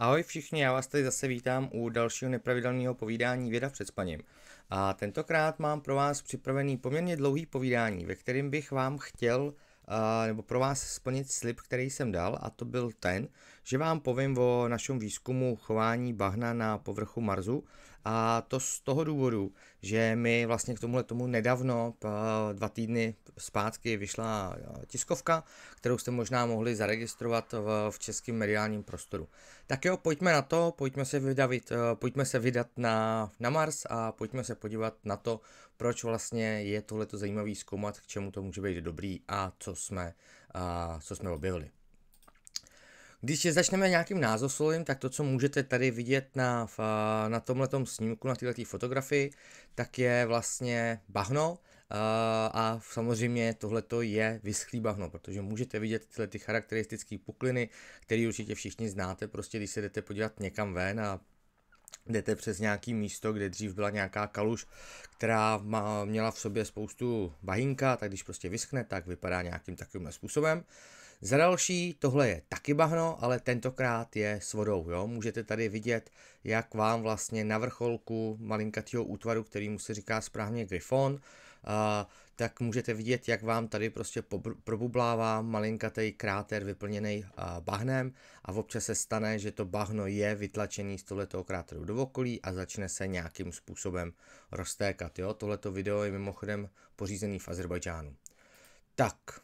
Ahoj všichni, já vás tady zase vítám u dalšího nepravidelného povídání Věda před spaním. A tentokrát mám pro vás připravený poměrně dlouhý povídání, ve kterém bych vám chtěl nebo pro vás splnit slib, který jsem dal, a to byl ten, že vám povím o našem výzkumu chování bahna na povrchu Marsu a to z toho důvodu, že mi vlastně k tomuhle tomu nedávno, dva týdny zpátky, vyšla tiskovka, kterou jste možná mohli zaregistrovat v, v českém mediálním prostoru. Tak jo, pojďme na to, pojďme se vydat, pojďme se vydat na, na Mars a pojďme se podívat na to, proč vlastně je tohleto zajímavý zkoumat, k čemu to může být dobrý a co jsme, a co jsme objevili. Když začneme nějakým názoslovím, tak to, co můžete tady vidět na, na tomhletom snímku, na této fotografii, tak je vlastně bahno, a samozřejmě tohleto je vyschlý bahno, protože můžete vidět tyhle ty charakteristické pukliny, které určitě všichni znáte, prostě když se jdete podívat někam ven a jdete přes nějaký místo, kde dřív byla nějaká kaluž, která má, měla v sobě spoustu bahínka, tak když prostě vyschne, tak vypadá nějakým takovým způsobem. Za další, tohle je taky bahno, ale tentokrát je s vodou. Jo? Můžete tady vidět, jak vám vlastně na vrcholku malinkatého útvaru, který mu se říká správně Gryfon, uh, tak můžete vidět, jak vám tady prostě probublává malinkatý kráter vyplněný bahnem a občas se stane, že to bahno je vytlačený z tohoto kráteru do okolí a začne se nějakým způsobem roztékat. Jo? Tohleto video je mimochodem pořízený v Azerbajdžánu. Tak,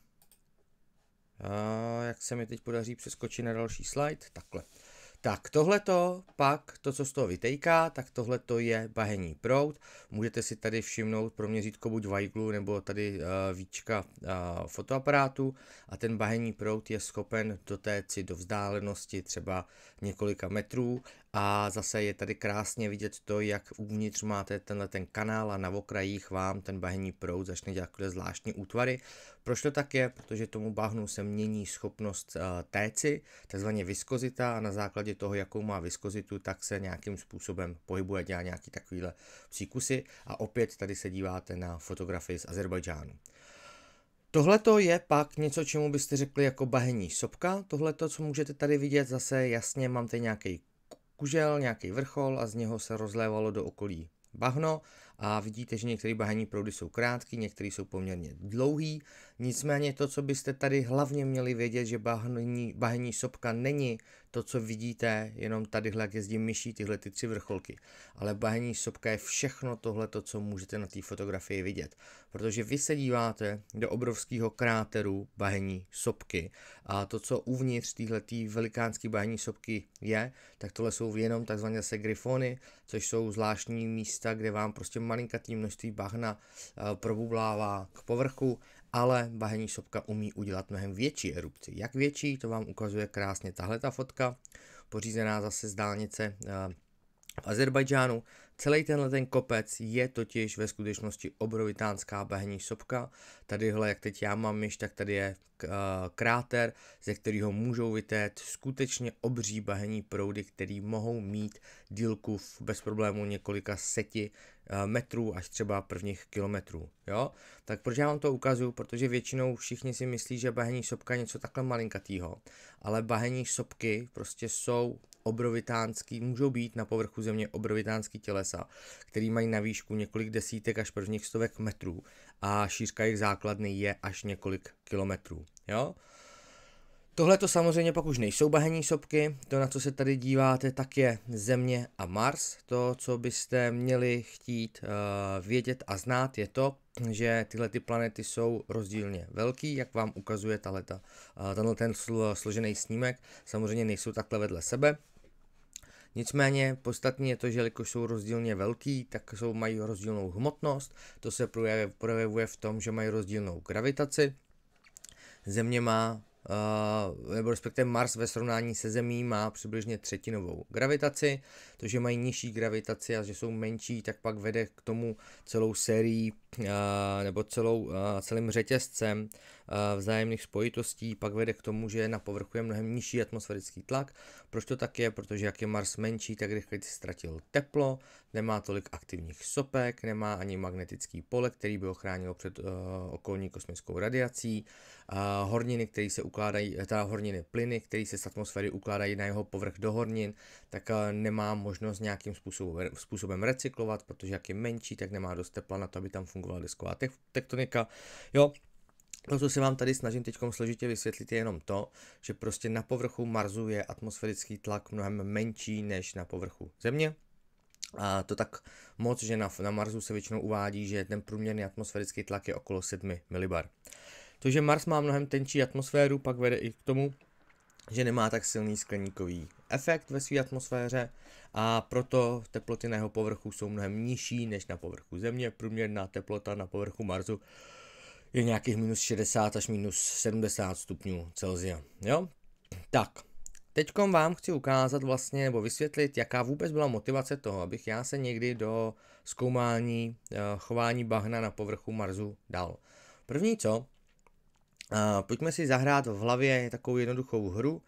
a jak se mi teď podaří přeskočit na další slide? Takhle. Tak tohleto pak, to co z toho vytejká, tak tohleto je bahení proud. Můžete si tady všimnout pro měřítko buď Weiglu nebo tady uh, víčka uh, fotoaparátu a ten bahení proud je schopen dotéct si do vzdálenosti třeba několika metrů a zase je tady krásně vidět to, jak uvnitř máte tenhle ten kanál a na okrajích vám ten bahení proud začne dělat zvláštní útvary. Proč to tak je? Protože tomu bahnu se mění schopnost uh, téci, takzvaně viskozita a na základě toho, jakou má viskozitu, tak se nějakým způsobem pohybuje, dělá nějaký takovýhle příkusy a opět tady se díváte na fotografii z Azerbajdžánu. Tohle je pak něco, čemu byste řekli jako bahení sopka. Tohle, co můžete tady vidět, zase jasně mám tady nějaký kužel, nějaký vrchol a z něho se rozlévalo do okolí bahno a vidíte, že některé bahení proudy jsou krátký, některé jsou poměrně dlouhý. Nicméně to, co byste tady hlavně měli vědět, že bahení, bahení sopka není to, co vidíte, jenom tady, jak jezdí myší, tyhle ty tři vrcholky. Ale bahení sopka je všechno tohle, co můžete na té fotografii vidět. Protože vy se díváte do obrovského kráteru bahení sopky a to, co uvnitř téhle velikánské bahení sopky je, tak tohle jsou jenom takzvané zase gryfony, což jsou zvláštní místa, kde vám prostě malinkatý množství bahna eh, probublává k povrchu, ale bahení sopka umí udělat mnohem větší erupci. Jak větší, to vám ukazuje krásně tahle ta fotka, pořízená zase z dálnice eh, v Azerbajdžánu. Celý tenhle ten kopec je totiž ve skutečnosti obrovitánská bahení sopka. Tadyhle, jak teď já mám myš, tak tady je eh, kráter, ze kterého můžou vytét skutečně obří bahení proudy, který mohou mít dílku v bez problému několika seti metrů až třeba prvních kilometrů. Jo? Tak proč já vám to ukazuju? Protože většinou všichni si myslí, že bahení sopka je něco takhle malinkatýho, ale bahení sopky prostě jsou obrovitánský, můžou být na povrchu země obrovitánský tělesa, který mají na výšku několik desítek až prvních stovek metrů a šířka jejich základny je až několik kilometrů. Jo? Tohle to samozřejmě pak už nejsou bahení sopky, to na co se tady díváte, tak je Země a Mars. To, co byste měli chtít uh, vědět a znát, je to, že tyhle ty planety jsou rozdílně velký, jak vám ukazuje tahleta, uh, tenhle ten sl- složený snímek. Samozřejmě nejsou takhle vedle sebe, Nicméně podstatně je to, že jelikož jsou rozdílně velký, tak jsou, mají rozdílnou hmotnost, to se projevuje v tom, že mají rozdílnou gravitaci. Země má nebo respektive Mars ve srovnání se Zemí má přibližně třetinovou gravitaci. To, že mají nižší gravitaci a že jsou menší, tak pak vede k tomu celou sérii nebo celou, celým řetězcem vzájemných spojitostí pak vede k tomu, že na povrchu je mnohem nižší atmosférický tlak. Proč to tak je? Protože jak je Mars menší, tak rychleji ztratil teplo, nemá tolik aktivních sopek, nemá ani magnetický pole, který by ho chránil před uh, okolní kosmickou radiací. Uh, horniny, které se ukládají, teda horniny plyny, které se z atmosféry ukládají na jeho povrch do hornin, tak uh, nemá možnost nějakým způsobem, způsobem recyklovat, protože jak je menší, tak nemá dost tepla na to, aby tam fungovala desková tektonika. Jo, to, co se vám tady snažím teď složitě vysvětlit, je jenom to, že prostě na povrchu Marsu je atmosférický tlak mnohem menší než na povrchu Země. A to tak moc, že na, na Marsu se většinou uvádí, že ten průměrný atmosférický tlak je okolo 7 milibar. To, že Mars má mnohem tenčí atmosféru, pak vede i k tomu, že nemá tak silný skleníkový efekt ve své atmosféře a proto teploty na jeho povrchu jsou mnohem nižší než na povrchu Země. Průměrná teplota na povrchu Marsu je nějakých minus 60 až minus 70 stupňů Celsia. Jo? Tak, teď vám chci ukázat vlastně, nebo vysvětlit, jaká vůbec byla motivace toho, abych já se někdy do zkoumání uh, chování bahna na povrchu Marsu dal. První co, uh, pojďme si zahrát v hlavě takovou jednoduchou hru, uh,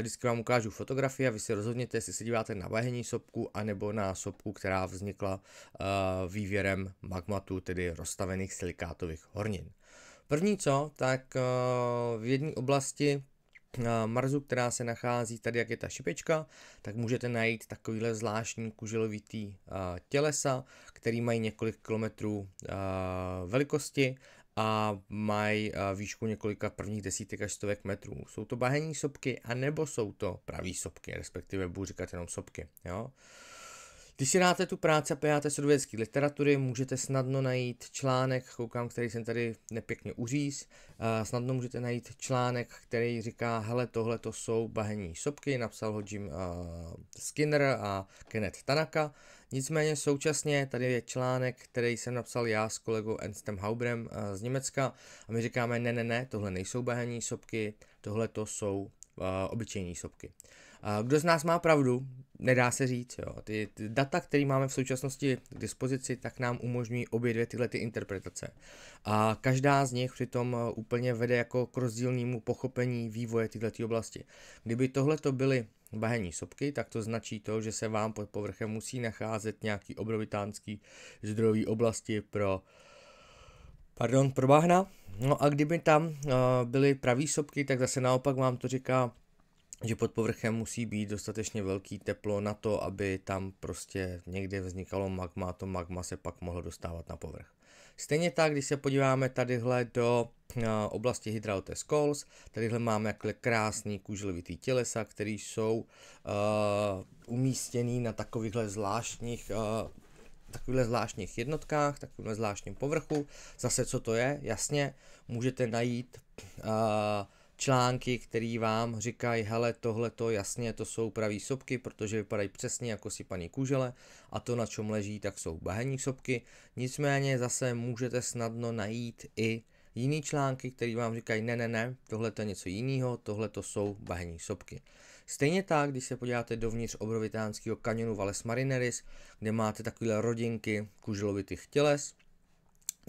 vždycky vám ukážu fotografie a vy si rozhodněte, jestli se díváte na bahení sopku, anebo na sopku, která vznikla uh, vývěrem magmatu, tedy rozstavených silikátových hornin. První co, tak v jedné oblasti Marsu, která se nachází tady, jak je ta šipečka, tak můžete najít takovýhle zvláštní kuželovitý uh, tělesa, který mají několik kilometrů velikosti a mají výšku několika prvních desítek až stovek metrů. Jsou to bahenní sopky, anebo jsou to pravý sopky, respektive budu říkat jenom sopky. Jo? Když si dáte tu práci a do vědecké literatury, můžete snadno najít článek, koukám, který jsem tady nepěkně uříz, snadno můžete najít článek, který říká, hele, tohle to jsou bahení sopky, napsal ho Jim uh, Skinner a Kenneth Tanaka. Nicméně současně tady je článek, který jsem napsal já s kolegou Enstem Haubrem uh, z Německa a my říkáme, ne, ne, ne, tohle nejsou bahení sopky, tohle to jsou uh, obyčejní sopky. Kdo z nás má pravdu, nedá se říct. Jo. Ty, ty data, které máme v současnosti k dispozici, tak nám umožňují obě dvě tyhle ty interpretace. A každá z nich přitom eh, úplně vede jako k rozdílnému pochopení vývoje této oblasti. Kdyby tohle to byly bahenní sopky, tak to značí to, že se vám pod povrchem musí nacházet nějaký obrovitánský zdrojový oblasti pro pardon, pro bahna. No a kdyby tam uh, byly pravý sopky, tak zase naopak vám to říká, že pod povrchem musí být dostatečně velký teplo na to, aby tam prostě někde vznikalo magma a to magma se pak mohlo dostávat na povrch. Stejně tak, když se podíváme tadyhle do uh, oblasti Hydraulte Skulls, tadyhle máme jakhle krásný kuželovitý tělesa, které jsou uh, umístěný na takovýchhle zvláštních uh, takovýchhle zvláštních jednotkách, takovýmhle zvláštním povrchu. Zase co to je, jasně, můžete najít uh, články, které vám říkají, hele, tohle to jasně, to jsou pravý sopky, protože vypadají přesně jako si paní kůžele a to, na čem leží, tak jsou bahenní sopky. Nicméně zase můžete snadno najít i jiný články, které vám říkají, ne, ne, ne, tohle to je něco jiného, tohle to jsou bahenní sopky. Stejně tak, když se podíváte dovnitř obrovitánského kanionu Valles Marineris, kde máte takové rodinky kuželovitých těles,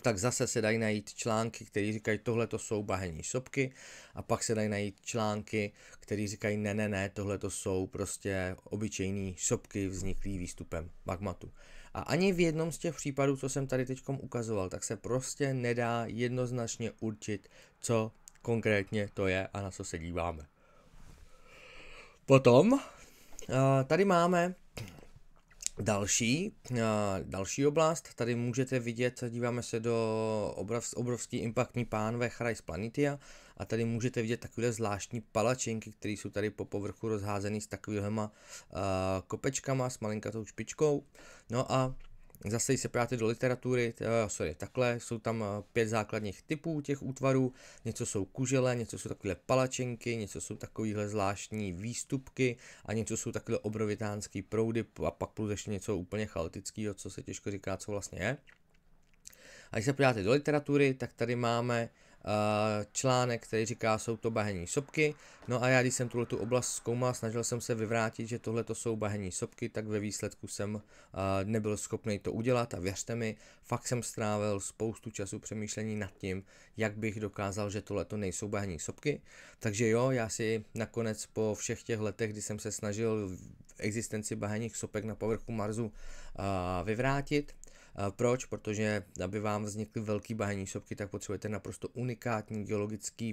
tak zase se dají najít články, které říkají, tohle to jsou bahenní sopky a pak se dají najít články, které říkají, ne, ne, ne, tohle to jsou prostě obyčejné sopky vzniklý výstupem magmatu. A ani v jednom z těch případů, co jsem tady teď ukazoval, tak se prostě nedá jednoznačně určit, co konkrétně to je a na co se díváme. Potom tady máme Další, uh, další oblast, tady můžete vidět, díváme se do obrov, obrovský impaktní pánve Chrais Planitia a tady můžete vidět takové zvláštní palačinky, které jsou tady po povrchu rozházené s takovými uh, kopečkama, s malinkatou špičkou. No a Zase, se podíváte do literatury, uh, sorry, takhle, jsou tam uh, pět základních typů těch útvarů, něco jsou kužele, něco jsou takové palačenky, něco jsou takovéhle zvláštní výstupky a něco jsou takové obrovitánské proudy a pak plus ještě něco úplně chaotického, co se těžko říká, co vlastně je. A když se podíváte do literatury, tak tady máme článek, který říká, jsou to bahenní sopky. No a já, když jsem tuhle tu oblast zkoumal, snažil jsem se vyvrátit, že tohle to jsou bahenní sopky, tak ve výsledku jsem nebyl schopný to udělat a věřte mi, fakt jsem strávil spoustu času přemýšlení nad tím, jak bych dokázal, že tohle to nejsou bahenní sopky. Takže jo, já si nakonec po všech těch letech, kdy jsem se snažil existenci bahenních sopek na povrchu Marsu vyvrátit, proč? Protože aby vám vznikly velký bahenní sopky, tak potřebujete naprosto unikátní geologické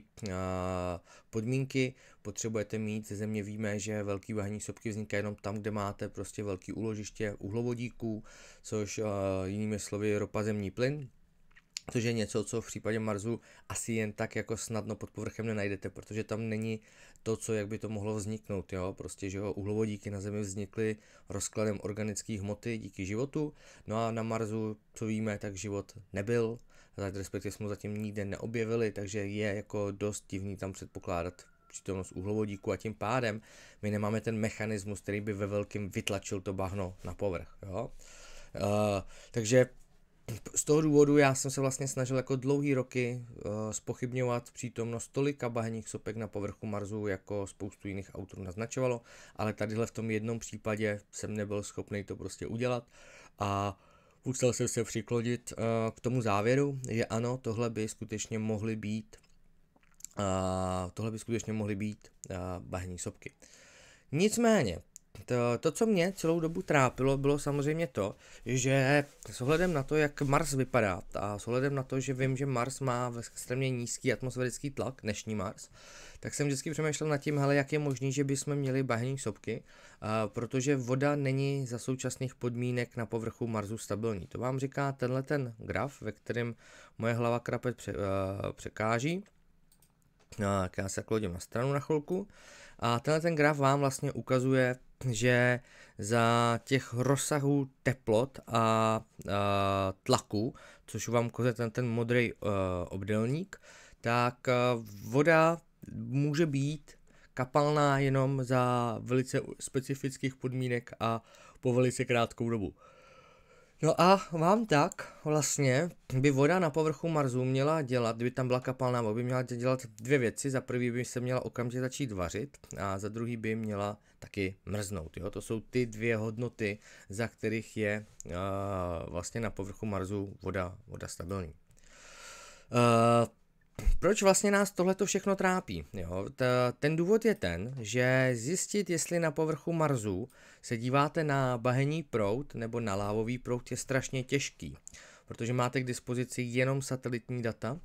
podmínky. Potřebujete mít, ze země víme, že velký bahenní sopky vznikají jenom tam, kde máte prostě velký úložiště uhlovodíků, což jinými slovy ropa zemní plyn, což je něco, co v případě Marsu asi jen tak jako snadno pod povrchem nenajdete, protože tam není to, co jak by to mohlo vzniknout, jo, prostě, že jo, uhlovodíky na Zemi vznikly rozkladem organické hmoty díky životu, no a na Marsu, co víme, tak život nebyl, respektive jsme zatím nikde neobjevili, takže je jako dost divný tam předpokládat přítomnost uhlovodíku a tím pádem my nemáme ten mechanismus, který by ve velkém vytlačil to bahno na povrch, jo. Uh, takže z toho důvodu já jsem se vlastně snažil jako dlouhý roky uh, spochybňovat přítomnost tolika bahenních sopek na povrchu Marsu, jako spoustu jiných autorů naznačovalo, ale tadyhle v tom jednom případě jsem nebyl schopný to prostě udělat a musel jsem se přiklonit uh, k tomu závěru, že ano, tohle by skutečně mohly být uh, tohle by skutečně mohly být uh, bahenní sopky. Nicméně, to, to, co mě celou dobu trápilo, bylo samozřejmě to, že s ohledem na to, jak Mars vypadá a s ohledem na to, že vím, že Mars má extrémně nízký atmosférický tlak, dnešní Mars, tak jsem vždycky přemýšlel nad tím, hele, jak je možné, že bychom měli bahenní sopky, a, protože voda není za současných podmínek na povrchu Marsu stabilní. To vám říká tenhle ten graf, ve kterém moje hlava krapet pře, a, překáží. A, já se klodím na stranu na chvilku. A tenhle ten graf vám vlastně ukazuje že za těch rozsahů teplot a, a tlaku, což vám ukazuje ten, ten modrý uh, obdelník, tak uh, voda může být kapalná jenom za velice specifických podmínek a po velice krátkou dobu. No a vám tak vlastně by voda na povrchu Marsu měla dělat, kdyby tam byla kapalná by měla dělat dvě věci. Za prvý by se měla okamžitě začít vařit a za druhý by měla taky mrznout. Jo? To jsou ty dvě hodnoty, za kterých je uh, vlastně na povrchu Marsu voda, voda stabilní. Uh, proč vlastně nás tohleto všechno trápí? Jo? Ten důvod je ten, že zjistit, jestli na povrchu Marsu se díváte na bahenní prout nebo na lávový prout je strašně těžký, protože máte k dispozici jenom satelitní data.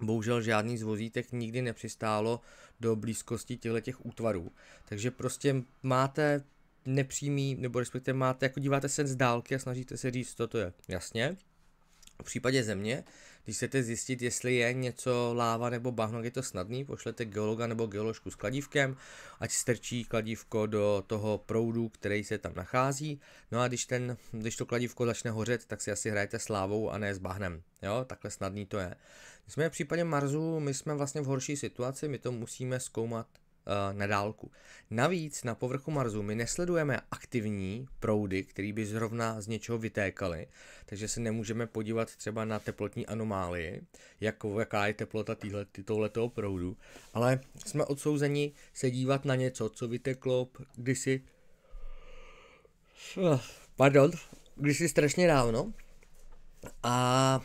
Bohužel žádný z vozítek nikdy nepřistálo do blízkosti těchto těch útvarů. Takže prostě máte nepřímý, nebo respektive máte, jako díváte se z dálky a snažíte se říct, co to je. Jasně. V případě země když chcete zjistit, jestli je něco láva nebo bahno, je to snadný, pošlete geologa nebo geoložku s kladívkem, ať strčí kladívko do toho proudu, který se tam nachází. No a když, ten, když to kladívko začne hořet, tak si asi hrajete s lávou a ne s bahnem. Jo, takhle snadný to je. My jsme v případě Marsu, my jsme vlastně v horší situaci, my to musíme zkoumat na dálku. Navíc na povrchu Marsu my nesledujeme aktivní proudy, které by zrovna z něčeho vytékaly, takže se nemůžeme podívat třeba na teplotní anomálii, jako, jaká je teplota tohletoho proudu, ale jsme odsouzeni se dívat na něco, co vyteklo kdysi eh, pardon, kdysi strašně dávno a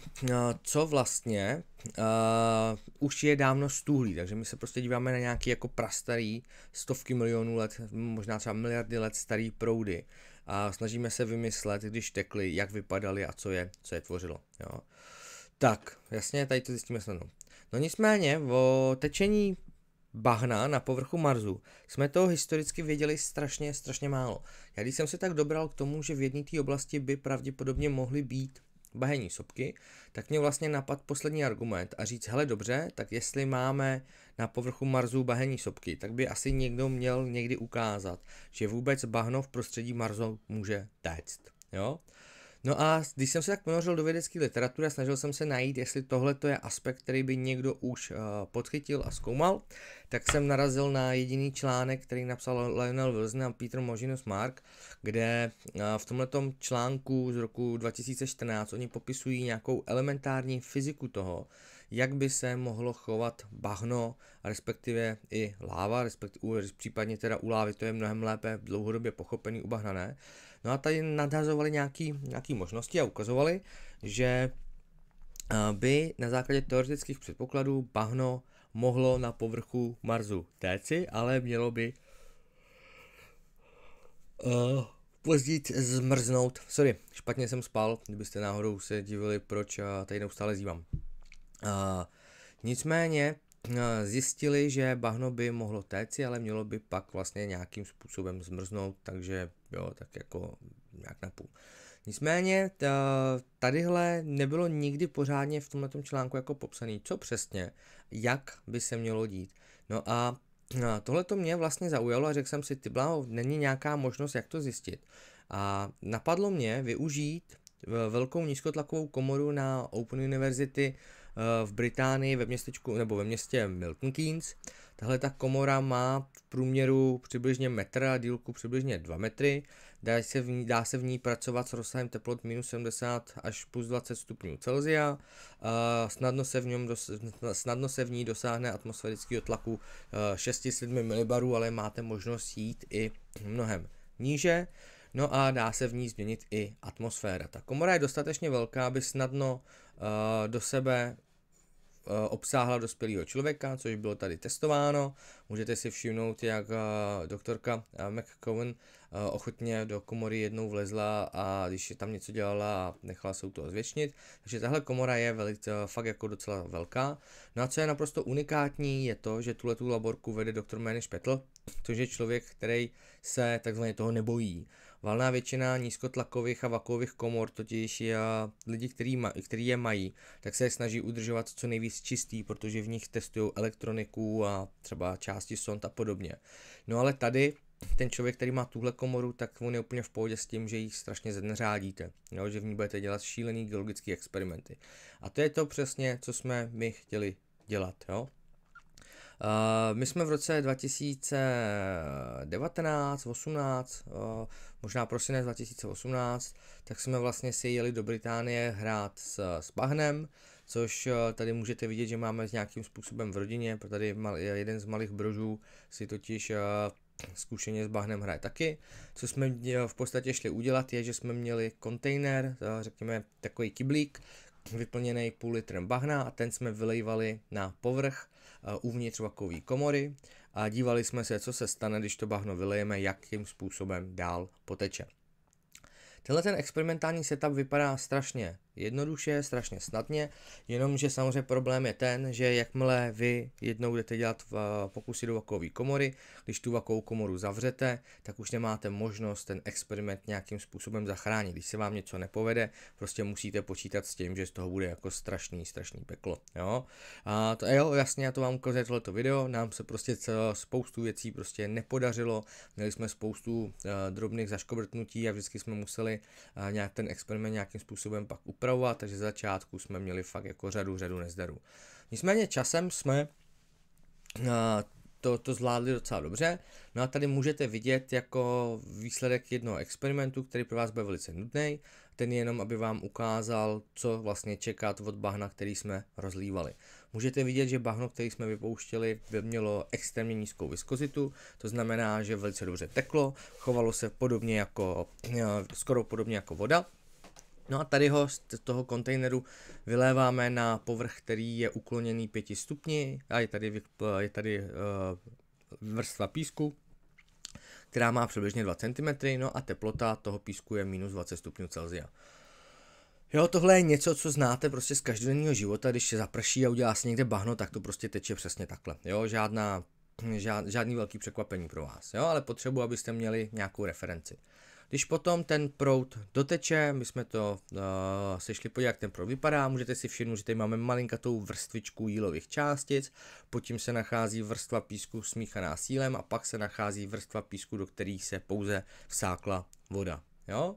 co vlastně uh, už je dávno stůhlý, takže my se prostě díváme na nějaký jako prastarý, stovky milionů let, možná třeba miliardy let starý proudy a snažíme se vymyslet, když tekly, jak vypadaly a co je, co je tvořilo. Jo. Tak, jasně, tady to zjistíme snadno. No nicméně, o tečení bahna na povrchu Marsu jsme toho historicky věděli strašně, strašně málo. Já když jsem se tak dobral k tomu, že v jedné té oblasti by pravděpodobně mohly být bahenní sopky, tak mě vlastně napad poslední argument a říct, hele dobře, tak jestli máme na povrchu Marsu bahenní sopky, tak by asi někdo měl někdy ukázat, že vůbec bahno v prostředí Marsu může téct. Jo? No a když jsem se tak ponořil do vědecké literatury a snažil jsem se najít, jestli tohle to je aspekt, který by někdo už uh, podchytil a zkoumal, tak jsem narazil na jediný článek, který napsal Lionel Wilson a Peter Možinus Mark, kde uh, v tomto článku z roku 2014 oni popisují nějakou elementární fyziku toho, jak by se mohlo chovat bahno, respektive i láva, respektive případně teda u lávy to je mnohem lépe dlouhodobě pochopený, u bahna ne. No a tady nadhazovali nějaký, nějaký možnosti a ukazovali, že by na základě teoretických předpokladů bahno mohlo na povrchu Marsu téci, ale mělo by uh, později zmrznout. Sorry, špatně jsem spal, kdybyste náhodou se divili, proč uh, tady neustále zívám. Uh, nicméně uh, zjistili, že bahno by mohlo téci, ale mělo by pak vlastně nějakým způsobem zmrznout, takže jo, tak jako nějak na půl. Nicméně tadyhle nebylo nikdy pořádně v tomhle článku jako popsaný, co přesně, jak by se mělo dít. No a tohle to mě vlastně zaujalo a řekl jsem si, ty bláho, není nějaká možnost, jak to zjistit. A napadlo mě využít velkou nízkotlakovou komoru na Open University v Británii ve městečku nebo ve městě Milton Keynes. Tahle ta komora má v průměru přibližně metr a dílku přibližně 2 metry. Dá se, v ní, dá se v ní pracovat s rozsahem teplot minus 70 až plus 20 stupňů Celsia. Snadno se v, něm dos, snadno se v ní dosáhne atmosférického tlaku 6-7 mB, ale máte možnost jít i mnohem níže. No a dá se v ní změnit i atmosféra. Ta komora je dostatečně velká, aby snadno uh, do sebe Eh, obsáhla dospělého člověka, což bylo tady testováno. Můžete si všimnout, jak eh, doktorka eh, McCowan ochotně do komory jednou vlezla a když tam něco dělala a nechala se toho zvětšnit. Takže tahle komora je velice, fakt jako docela velká. No a co je naprosto unikátní, je to, že tuhle tu laborku vede doktor Manny Spetl, což je člověk, který se takzvaně toho nebojí. Valná většina nízkotlakových a vakových komor, totiž je lidi, který, ma, který je mají, tak se je snaží udržovat co nejvíc čistý, protože v nich testují elektroniku a třeba části sond a podobně. No ale tady ten člověk, který má tuhle komoru, tak on je úplně v pohodě s tím, že ji strašně zneřádíte, jo, že v ní budete dělat šílený geologické experimenty. A to je to přesně, co jsme my chtěli dělat. Jo. Uh, my jsme v roce 2019, 18, uh, možná prosinec 2018, tak jsme vlastně si jeli do Británie hrát s, s bahnem, což uh, tady můžete vidět, že máme s nějakým způsobem v rodině, protože tady mal, jeden z malých brožů si totiž uh, zkušeně s bahnem hraje taky. Co jsme v podstatě šli udělat je, že jsme měli kontejner, řekněme takový kyblík, vyplněný půl litrem bahna a ten jsme vylejvali na povrch uvnitř vakové komory a dívali jsme se, co se stane, když to bahno vylejeme, jakým způsobem dál poteče. Tenhle ten experimentální setup vypadá strašně jednoduše, strašně snadně, jenomže samozřejmě problém je ten, že jakmile vy jednou budete dělat v eh, pokusy do vakové komory, když tu vakovou komoru zavřete, tak už nemáte možnost ten experiment nějakým způsobem zachránit. Když se vám něco nepovede, prostě musíte počítat s tím, že z toho bude jako strašný, strašný peklo. Jo? A to jo, jasně, já to vám ukazuji tohleto video, nám se prostě spoustu věcí prostě nepodařilo, měli jsme spoustu uh, drobných zaškobrtnutí a vždycky jsme museli uh, nějak ten experiment nějakým způsobem pak upravit upravovat, takže začátku jsme měli fakt jako řadu, řadu nezdarů. Nicméně časem jsme uh, to, to zvládli docela dobře. No a tady můžete vidět jako výsledek jednoho experimentu, který pro vás bude velice nudný. Ten je jenom, aby vám ukázal, co vlastně čekat od bahna, který jsme rozlívali. Můžete vidět, že bahno, který jsme vypouštěli, by mělo extrémně nízkou viskozitu, to znamená, že velice dobře teklo, chovalo se podobně jako, skoro podobně jako voda. No a tady ho z toho kontejneru vyléváme na povrch, který je ukloněný 5 stupni a je tady, je tady uh, vrstva písku, která má přibližně 2 cm, no a teplota toho písku je minus 20 stupňů Celsia. Jo, tohle je něco, co znáte prostě z každodenního života, když se zaprší a udělá se někde bahno, tak to prostě teče přesně takhle. Jo, žádná, žád, žádný velký překvapení pro vás, jo, ale potřebuji, abyste měli nějakou referenci. Když potom ten prout doteče, my jsme to uh, sešli podívat, jak ten prout vypadá, můžete si všimnout, že tady máme malinkatou vrstvičku jílových částic, pod tím se nachází vrstva písku smíchaná sílem a pak se nachází vrstva písku, do kterých se pouze vsákla voda. Jo?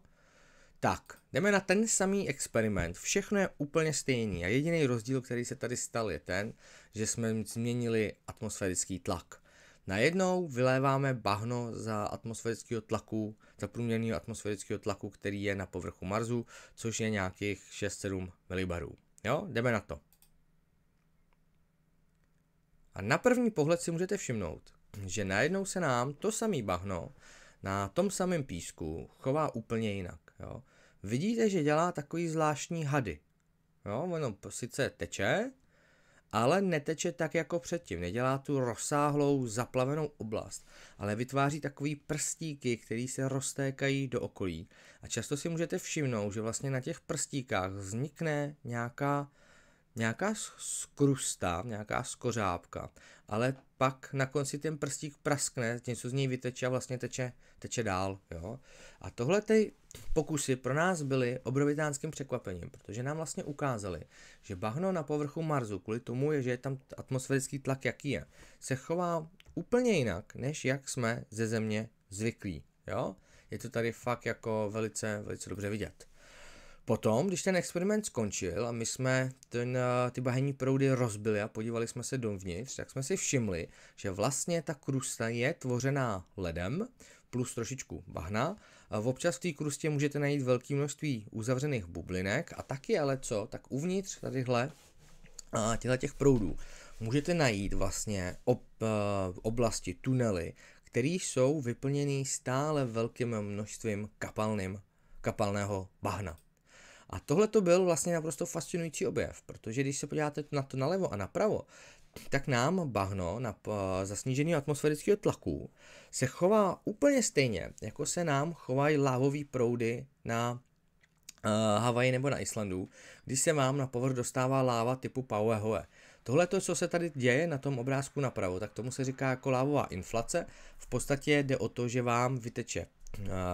Tak, jdeme na ten samý experiment. Všechno je úplně stejný a jediný rozdíl, který se tady stal, je ten, že jsme změnili atmosférický tlak. Najednou vyléváme bahno za atmosférického tlaku, za průměrného atmosférického tlaku, který je na povrchu Marsu, což je nějakých 6-7 milibarů. Jo, jdeme na to. A na první pohled si můžete všimnout, že najednou se nám to samý bahno na tom samém písku chová úplně jinak. Jo. Vidíte, že dělá takový zvláštní hady. Jo, ono sice teče, ale neteče tak jako předtím. Nedělá tu rozsáhlou zaplavenou oblast, ale vytváří takový prstíky, které se roztékají do okolí. A často si můžete všimnout, že vlastně na těch prstíkách vznikne nějaká nějaká skrusta, nějaká skořápka, ale pak na konci ten prstík praskne, něco z něj vyteče a vlastně teče, teče dál. Jo? A tohle ty pokusy pro nás byly obrovitánským překvapením, protože nám vlastně ukázali, že bahno na povrchu Marsu, kvůli tomu, že je tam atmosférický tlak, jaký je, se chová úplně jinak, než jak jsme ze Země zvyklí. Jo? Je to tady fakt jako velice, velice dobře vidět. Potom, když ten experiment skončil a my jsme ten, eh, ty bahenní proudy rozbili a podívali jsme se dovnitř, tak jsme si všimli, že vlastně ta krusta je tvořená ledem plus trošičku bahna. A občas v té krustě můžete najít velké množství uzavřených bublinek a taky ale co, tak uvnitř tadyhle těchto těch proudů můžete najít vlastně ob, eh, oblasti, tunely, které jsou vyplněny stále velkým množstvím kapalným, kapalného bahna. A tohle to byl vlastně naprosto fascinující objev, protože když se podíváte na to nalevo a napravo, tak nám bahno na, za snížení atmosférického tlaku se chová úplně stejně, jako se nám chovají lávové proudy na uh, Havaji nebo na Islandu, když se vám na povrch dostává láva typu Pauehoe. Tohle, to, co se tady děje na tom obrázku napravo, tak tomu se říká jako lávová inflace. V podstatě jde o to, že vám vyteče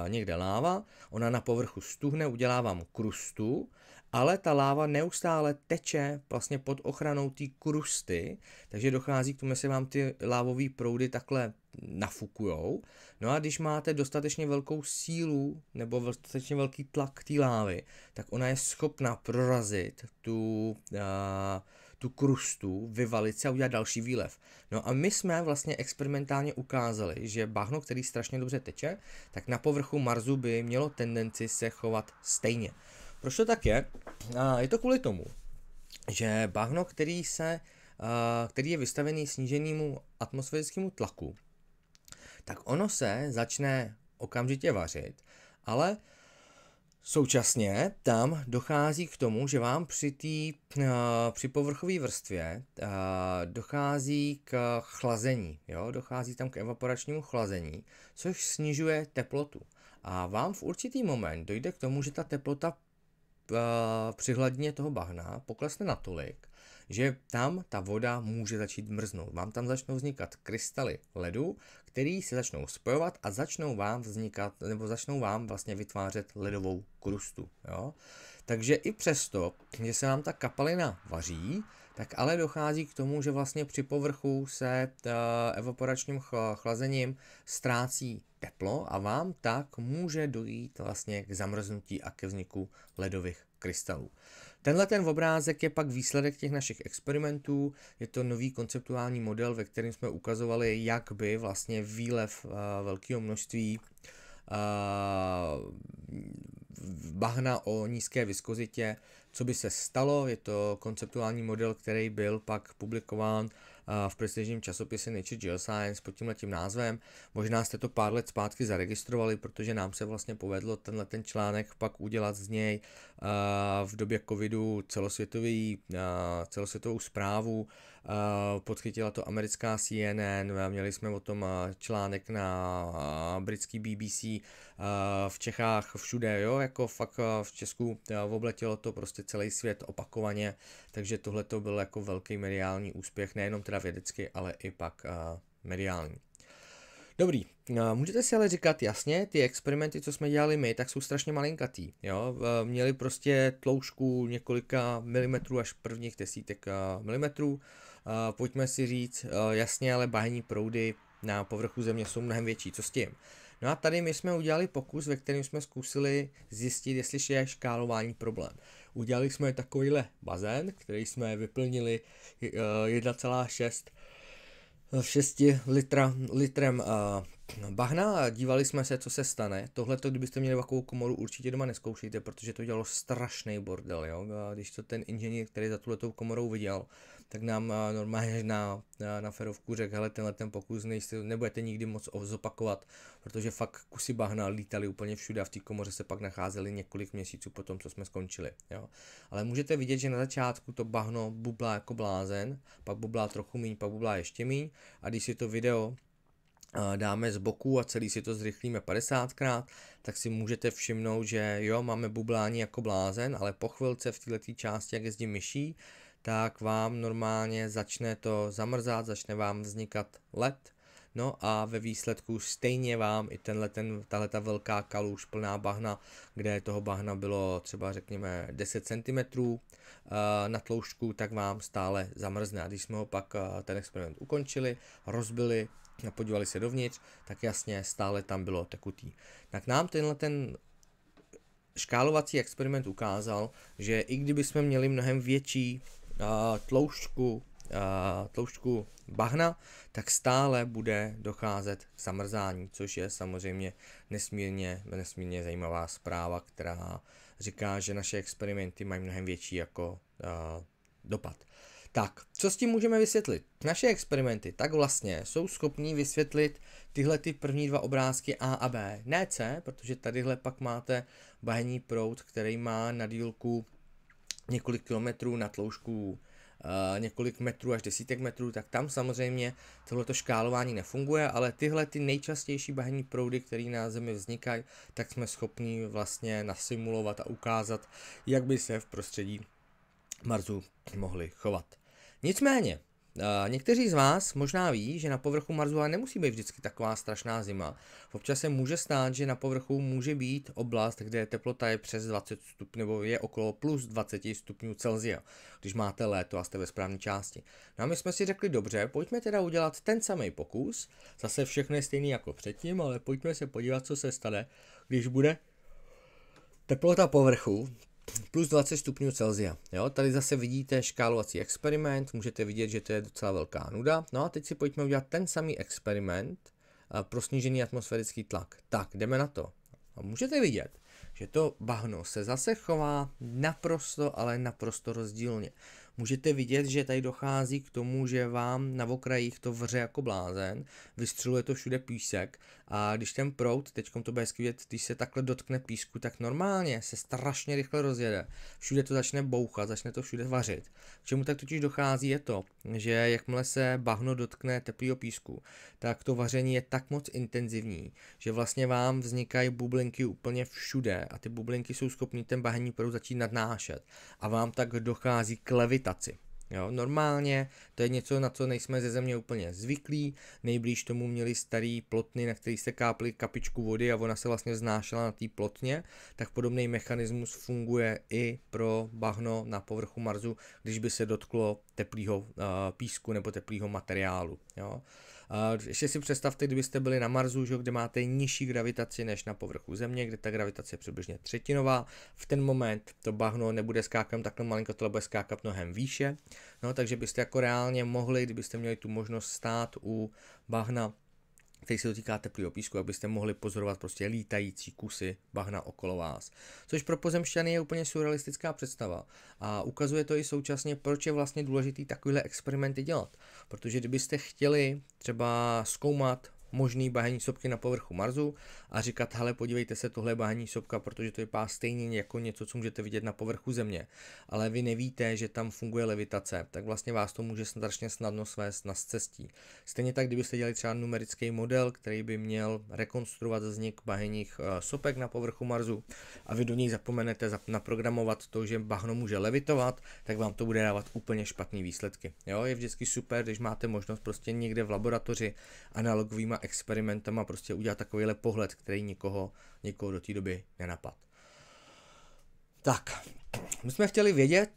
někde láva, ona na povrchu stuhne, udělá vám krustu, ale ta láva neustále teče vlastně pod ochranou té krusty, takže dochází k tomu, že vám ty lávové proudy takhle nafukujou. No a když máte dostatečně velkou sílu nebo dostatečně velký tlak té lávy, tak ona je schopna prorazit tu uh, tu krustu, vyvalit se a udělat další výlev. No a my jsme vlastně experimentálně ukázali, že bahno, který strašně dobře teče, tak na povrchu Marsu by mělo tendenci se chovat stejně. Proč to tak je? Je to kvůli tomu, že bahno, který, se, který je vystavený sníženému atmosférickému tlaku, tak ono se začne okamžitě vařit, ale Současně tam dochází k tomu, že vám při, tý, uh, při povrchové vrstvě uh, dochází k chlazení, jo? dochází tam k evaporačnímu chlazení, což snižuje teplotu. A vám v určitý moment dojde k tomu, že ta teplota uh, při hladině toho bahna poklesne natolik, že tam ta voda může začít mrznout. Vám tam začnou vznikat krystaly ledu, které se začnou spojovat a začnou vám vznikat, nebo začnou vám vlastně vytvářet ledovou krustu. Jo? Takže i přesto, že se vám ta kapalina vaří, tak ale dochází k tomu, že vlastně při povrchu se evaporačním chlazením ztrácí teplo a vám tak může dojít vlastně k zamrznutí a ke vzniku ledových krystalů. Tenhle ten obrázek je pak výsledek těch našich experimentů, je to nový konceptuální model, ve kterém jsme ukazovali, jak by vlastně výlev uh, velkého množství uh, bahna o nízké viskozitě, co by se stalo, je to konceptuální model, který byl pak publikován v prestižním časopise Nature Geoscience pod tímhle tím názvem. Možná jste to pár let zpátky zaregistrovali, protože nám se vlastně povedlo tenhle ten článek pak udělat z něj v době covidu celosvětový, celosvětovou zprávu. Podchytila to americká CNN, měli jsme o tom článek na britský BBC, v Čechách, všude, jo, jako fakt v Česku obletělo to prostě celý svět opakovaně, takže tohle to byl jako velký mediální úspěch, nejenom teda vědecky, ale i pak mediální. Dobrý, můžete si ale říkat jasně, ty experimenty, co jsme dělali my, tak jsou strašně malinkatý, jo, měli prostě tloušku několika milimetrů až prvních desítek milimetrů, pojďme si říct, jasně, ale bahení proudy na povrchu země jsou mnohem větší, co s tím? No a tady my jsme udělali pokus, ve kterém jsme zkusili zjistit, jestli je škálování problém. Udělali jsme takovýhle bazén, který jsme vyplnili 1,6 6 litra, litrem bahna, dívali jsme se, co se stane. Tohle to, kdybyste měli takovou komoru, určitě doma neskoušejte, protože to dělalo strašný bordel, jo. A když to ten inženýr, který za tuhletou komorou viděl, tak nám normálně na, na, na ferovku řekl, hele, tenhle ten pokus nejste, nebudete nikdy moc zopakovat, protože fakt kusy bahna lítali úplně všude a v té komoře se pak nacházeli několik měsíců po tom, co jsme skončili. Jo. Ale můžete vidět, že na začátku to bahno bublá jako blázen, pak bublá trochu míň, pak bublá ještě míň a když si to video dáme z boku a celý si to zrychlíme 50krát, tak si můžete všimnout, že jo, máme bublání jako blázen, ale po chvilce v této části, jak jezdím myší, tak vám normálně začne to zamrzat, začne vám vznikat led, no a ve výsledku stejně vám i tenhle, ten, tahle ta velká kaluž plná bahna, kde toho bahna bylo třeba řekněme 10 cm na tloušťku, tak vám stále zamrzne. A když jsme ho pak ten experiment ukončili, rozbili, a podívali se dovnitř, tak jasně stále tam bylo tekutý. Tak nám tenhle ten škálovací experiment ukázal, že i kdyby jsme měli mnohem větší uh, tloušťku, uh, tloušťku bahna, tak stále bude docházet k zamrzání, což je samozřejmě nesmírně, nesmírně zajímavá zpráva, která říká, že naše experimenty mají mnohem větší jako uh, dopad. Tak, co s tím můžeme vysvětlit? Naše experimenty tak vlastně jsou schopní vysvětlit tyhle ty první dva obrázky A a B. Ne C, protože tadyhle pak máte bahenní proud, který má na dílku několik kilometrů na tloušku uh, několik metrů až desítek metrů, tak tam samozřejmě tohleto škálování nefunguje, ale tyhle ty nejčastější bahenní proudy, které na Zemi vznikají, tak jsme schopni vlastně nasimulovat a ukázat, jak by se v prostředí Marsu mohli chovat. Nicméně, někteří z vás možná ví, že na povrchu Marsu nemusí být vždycky taková strašná zima. Občas se může stát, že na povrchu může být oblast, kde teplota je přes 20 stupňů nebo je okolo plus 20 stupňů Celsia, když máte léto a jste ve správné části. No a my jsme si řekli, dobře, pojďme teda udělat ten samý pokus, zase všechno je stejný jako předtím, ale pojďme se podívat, co se stane, když bude teplota povrchu plus 20 stupňů Celsia. Jo, tady zase vidíte škálovací experiment, můžete vidět, že to je docela velká nuda. No a teď si pojďme udělat ten samý experiment pro snížený atmosférický tlak. Tak, jdeme na to. A můžete vidět, že to bahno se zase chová naprosto, ale naprosto rozdílně můžete vidět, že tady dochází k tomu, že vám na okrajích to vře jako blázen, vystřeluje to všude písek a když ten prout, teď to bude vidět, když se takhle dotkne písku, tak normálně se strašně rychle rozjede. Všude to začne bouchat, začne to všude vařit. K čemu tak totiž dochází je to, že jakmile se bahno dotkne teplého písku, tak to vaření je tak moc intenzivní, že vlastně vám vznikají bublinky úplně všude a ty bublinky jsou schopný ten bahenní proud začít nadnášet a vám tak dochází k levitaci. Jo, normálně to je něco, na co nejsme ze země úplně zvyklí. Nejblíž tomu měli starý plotny, na který se kápli kapičku vody a ona se vlastně znášela na té plotně. Tak podobný mechanismus funguje i pro bahno na povrchu Marsu, když by se dotklo teplého uh, písku nebo teplého materiálu. Jo. Ještě si představte, kdybyste byli na Marsu, že, kde máte nižší gravitaci než na povrchu Země, kde ta gravitace je přibližně třetinová. V ten moment to bahno nebude skákat takhle malinko, to bude skákat mnohem výše. No, takže byste jako reálně mohli, kdybyste měli tu možnost stát u bahna který se dotýká teplého písku, abyste mohli pozorovat prostě lítající kusy bahna okolo vás. Což pro pozemšťany je úplně surrealistická představa. A ukazuje to i současně, proč je vlastně důležitý takovýhle experimenty dělat. Protože kdybyste chtěli třeba zkoumat možný bahenní sopky na povrchu Marsu a říkat, hele, podívejte se, tohle je bahenní sopka, protože to vypadá stejně jako něco, co můžete vidět na povrchu Země. Ale vy nevíte, že tam funguje levitace, tak vlastně vás to může strašně snadno svést na cestí. Stejně tak, kdybyste dělali třeba numerický model, který by měl rekonstruovat vznik bahenních eh, sopek na povrchu Marsu a vy do něj zapomenete naprogramovat to, že bahno může levitovat, tak vám to bude dávat úplně špatné výsledky. Jo, je vždycky super, když máte možnost prostě někde v laboratoři analogovýma experimentama prostě udělat takovýhle pohled, který nikoho, nikoho do té doby nenapad. Tak, my jsme chtěli vědět,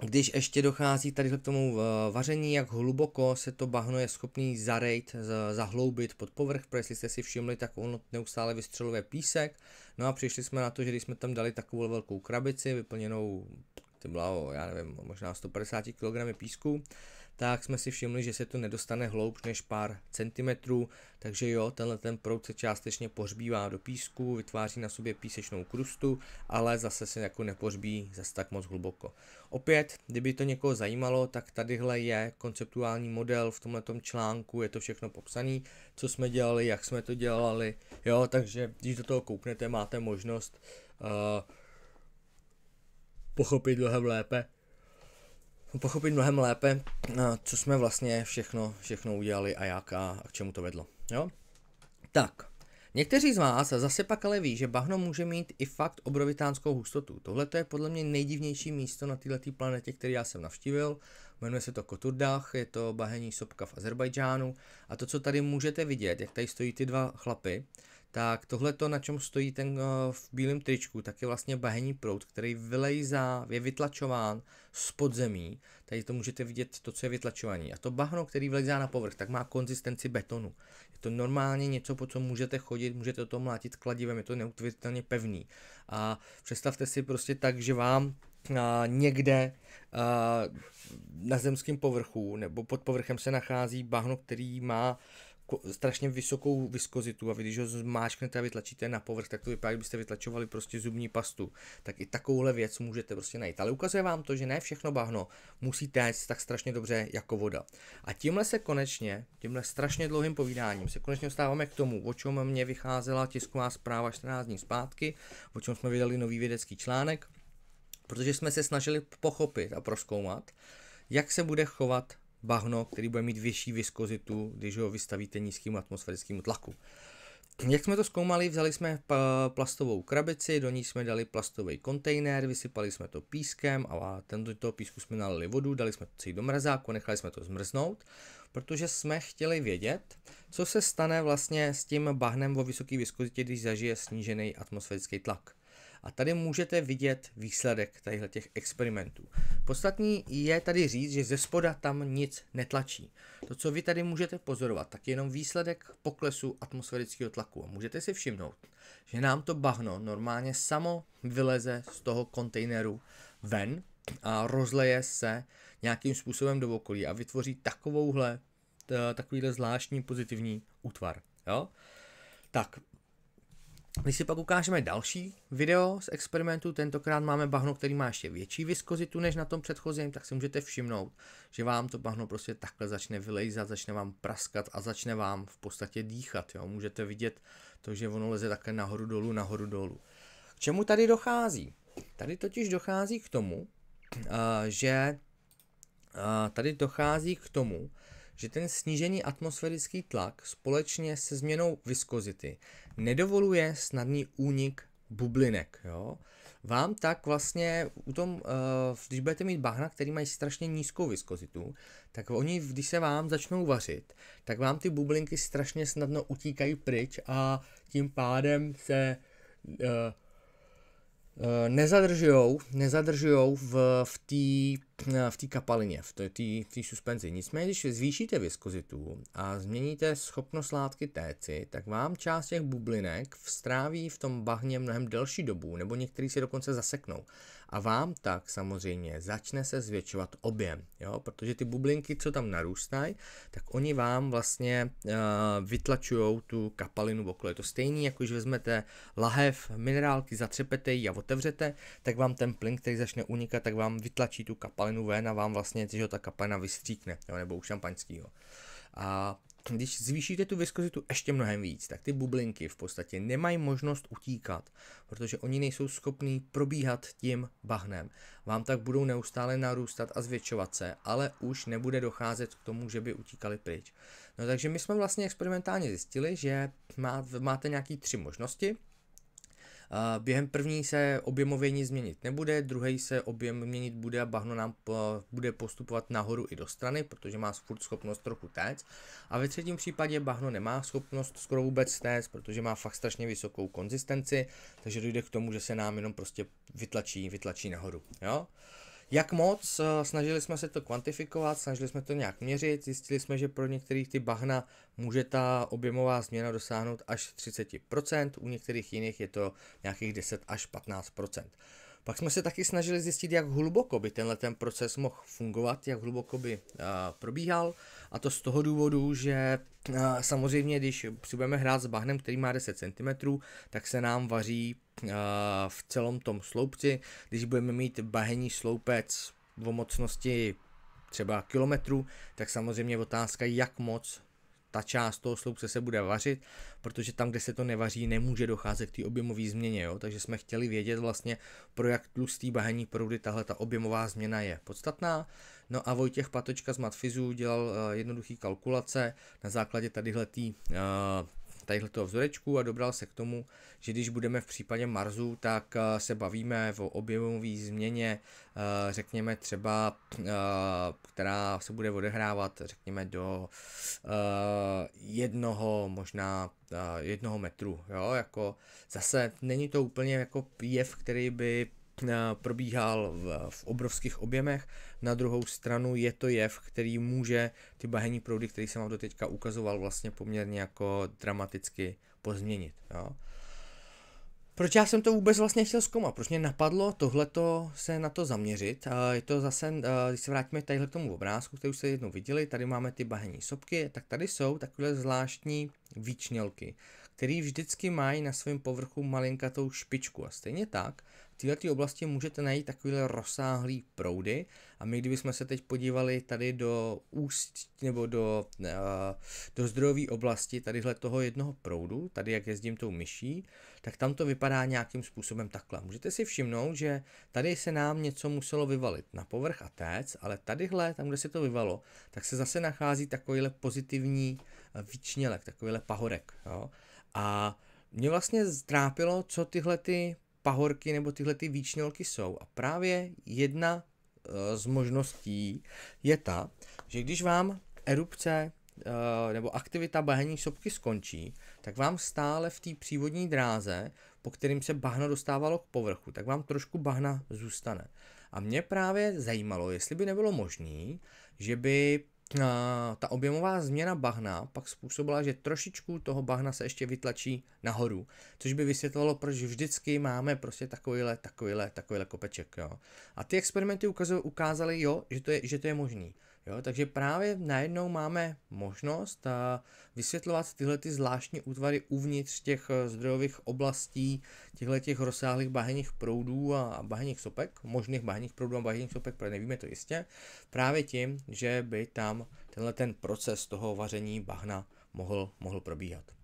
když ještě dochází tady k tomu eh, vaření, jak hluboko se to bahno je schopný zarejt, zahloubit pod povrch, protože jestli jste si všimli, tak ono neustále vystřeluje písek. No a přišli jsme na to, že když jsme tam dali takovou velkou krabici vyplněnou ty byla já nevím, možná 150 kg písku, tak jsme si všimli, že se to nedostane hloubš než pár centimetrů, takže jo, tenhle ten proud se částečně pohřbívá do písku, vytváří na sobě písečnou krustu, ale zase se jako nepořbí zase tak moc hluboko. Opět, kdyby to někoho zajímalo, tak tadyhle je konceptuální model v tomto článku, je to všechno popsané, co jsme dělali, jak jsme to dělali, jo, takže když do toho kouknete, máte možnost uh, pochopit mnohem lépe, pochopit mnohem lépe, co jsme vlastně všechno, všechno udělali a jak a, a k čemu to vedlo. Jo? Tak, Někteří z vás zase pak ale ví, že bahno může mít i fakt obrovitánskou hustotu. Tohle je podle mě nejdivnější místo na této planetě, který já jsem navštívil. Jmenuje se to Koturdach, je to bahení sopka v Azerbajdžánu. A to, co tady můžete vidět, jak tady stojí ty dva chlapy, tak tohle to, na čem stojí ten uh, v bílém tričku, tak je vlastně bahení proud, který vylejzá, je vytlačován z podzemí. Tady to můžete vidět, to, co je vytlačovaný. A to bahno, který vylejzá na povrch, tak má konzistenci betonu. Je to normálně něco, po co můžete chodit, můžete to mlátit kladivem, je to neuvěřitelně pevný. A představte si prostě tak, že vám uh, někde uh, na zemském povrchu nebo pod povrchem se nachází bahno, který má strašně vysokou viskozitu a vy když ho zmáčknete a vytlačíte na povrch, tak to vypadá, kdybyste vytlačovali prostě zubní pastu. Tak i takovouhle věc můžete prostě najít. Ale ukazuje vám to, že ne všechno bahno musí téct tak strašně dobře jako voda. A tímhle se konečně, tímhle strašně dlouhým povídáním, se konečně dostáváme k tomu, o čem mě vycházela tisková zpráva 14 dní zpátky, o čem jsme vydali nový vědecký článek, protože jsme se snažili pochopit a proskoumat, jak se bude chovat bahno, který bude mít vyšší viskozitu, když ho vystavíte nízkému atmosférickému tlaku. Jak jsme to zkoumali, vzali jsme plastovou krabici, do ní jsme dali plastový kontejner, vysypali jsme to pískem a tento toho písku jsme nalili vodu, dali jsme to celý do mrazáku, nechali jsme to zmrznout, protože jsme chtěli vědět, co se stane vlastně s tím bahnem o vysoké viskozitě, když zažije snížený atmosférický tlak. A tady můžete vidět výsledek těchto těch experimentů. Podstatný je tady říct, že ze spoda tam nic netlačí. To, co vy tady můžete pozorovat, tak je jenom výsledek poklesu atmosférického tlaku. A můžete si všimnout, že nám to bahno normálně samo vyleze z toho kontejneru ven a rozleje se nějakým způsobem do okolí a vytvoří takovouhle, takovýhle zvláštní pozitivní útvar. Jo? Tak, když si pak ukážeme další video z experimentu, tentokrát máme bahno, který má ještě větší viskozitu než na tom předchozím, tak si můžete všimnout, že vám to bahno prostě takhle začne vylejzat, začne vám praskat a začne vám v podstatě dýchat. Jo? Můžete vidět to, že ono leze takhle nahoru dolů, nahoru dolů. K čemu tady dochází? Tady totiž dochází k tomu, že tady dochází k tomu, že ten snížený atmosférický tlak společně se změnou viskozity nedovoluje snadný únik bublinek. Jo? Vám tak vlastně u tom, uh, když budete mít bahna, který mají strašně nízkou viskozitu, tak oni, když se vám začnou vařit, tak vám ty bublinky strašně snadno utíkají pryč a tím pádem se Eh, nezadržujou, nezadržujou v, v té v tý kapalině, v té suspenzi. Nicméně, když zvýšíte viskozitu a změníte schopnost látky téci, tak vám část těch bublinek vstráví v tom bahně mnohem delší dobu, nebo některý si dokonce zaseknou a vám tak samozřejmě začne se zvětšovat objem, jo? protože ty bublinky, co tam narůstají, tak oni vám vlastně uh, vytlačují tu kapalinu okolo. Je to stejný, jako když vezmete lahev minerálky, zatřepete ji a otevřete, tak vám ten plyn, který začne unikat, tak vám vytlačí tu kapalinu ven a vám vlastně, že ta kapalina vystříkne, jo? nebo u šampaňského. A když zvýšíte tu viskozitu ještě mnohem víc, tak ty bublinky v podstatě nemají možnost utíkat, protože oni nejsou schopní probíhat tím bahnem. Vám tak budou neustále narůstat a zvětšovat se, ale už nebude docházet k tomu, že by utíkali pryč. No takže my jsme vlastně experimentálně zjistili, že máte nějaké tři možnosti, Během první se objemově nic změnit nebude, druhý se objem měnit bude a bahno nám bude postupovat nahoru i do strany, protože má furt schopnost trochu téct. A ve třetím případě bahno nemá schopnost skoro vůbec téct, protože má fakt strašně vysokou konzistenci, takže dojde k tomu, že se nám jenom prostě vytlačí, vytlačí nahoru. Jo? Jak moc? Eh, snažili jsme se to kvantifikovat, snažili jsme to nějak měřit, zjistili jsme, že pro některých ty bahna může ta objemová změna dosáhnout až 30%, u některých jiných je to nějakých 10 až 15%. Pak jsme se taky snažili zjistit, jak hluboko by tenhle ten proces mohl fungovat, jak hluboko by uh, probíhal. A to z toho důvodu, že uh, samozřejmě, když si budeme hrát s bahnem, který má 10 cm, tak se nám vaří uh, v celém tom sloupci. Když budeme mít bahení sloupec o mocnosti třeba kilometru, tak samozřejmě otázka, jak moc ta část toho sloupce se bude vařit, protože tam, kde se to nevaří, nemůže docházet k té objemové změně, jo? takže jsme chtěli vědět vlastně, pro jak tlustý bahení proudy tahle ta objemová změna je podstatná. No a Vojtěch Patočka z Matfizu dělal uh, jednoduchý kalkulace na základě tadyhle uh, tadyhle toho vzorečku a dobral se k tomu, že když budeme v případě Marsu, tak eh, se bavíme o objemové změně, eh, řekněme třeba, eh, která se bude odehrávat, řekněme, do jednoho, možná jednoho metru, jo, jako zase není to úplně jako jev, který by probíhal v, v obrovských objemech. Na druhou stranu je to jev, který může ty bahenní proudy, který jsem vám do teďka ukazoval, vlastně poměrně jako dramaticky pozměnit. Jo. Proč já jsem to vůbec vlastně chtěl zkoumat? Proč mě napadlo tohleto se na to zaměřit? Je to zase, když se vrátíme tady k tomu obrázku, který už jste jednou viděli, tady máme ty bahenní sopky, tak tady jsou takové zvláštní výčnělky, které vždycky mají na svém povrchu malinkatou špičku. A stejně tak, této oblasti můžete najít takovýhle rozsáhlý proudy a my kdybychom se teď podívali tady do úst nebo do, uh, do zdrojové oblasti tadyhle toho jednoho proudu, tady jak jezdím tou myší, tak tam to vypadá nějakým způsobem takhle. Můžete si všimnout, že tady se nám něco muselo vyvalit na povrch a téc, ale tadyhle, tam kde se to vyvalo, tak se zase nachází takovýhle pozitivní výčnělek, takovýhle pahorek. Jo? A mě vlastně ztrápilo, co tyhle ty pahorky nebo tyhle ty výčnělky jsou. A právě jedna eh, z možností je ta, že když vám erupce eh, nebo aktivita bahení sopky skončí, tak vám stále v té přívodní dráze, po kterým se bahno dostávalo k povrchu, tak vám trošku bahna zůstane. A mě právě zajímalo, jestli by nebylo možné, že by ta objemová změna bahna pak způsobila, že trošičku toho bahna se ještě vytlačí nahoru, což by vysvětlilo, proč vždycky máme prostě takovýhle, takovýhle, takovýhle kopeček, jo. A ty experimenty ukázaly, jo, že to je, že to je možný. Jo, takže právě najednou máme možnost a, vysvětlovat tyhle ty zvláštní útvary uvnitř těch eh, zdrojových oblastí, těchto těch rozsáhlých bahenních proudů a, a bahenních sopek, možných bahenních proudů a bahenních sopek, protože nevíme to jistě, právě tím, že by tam tenhle ten proces toho vaření bahna mohl, mohl probíhat.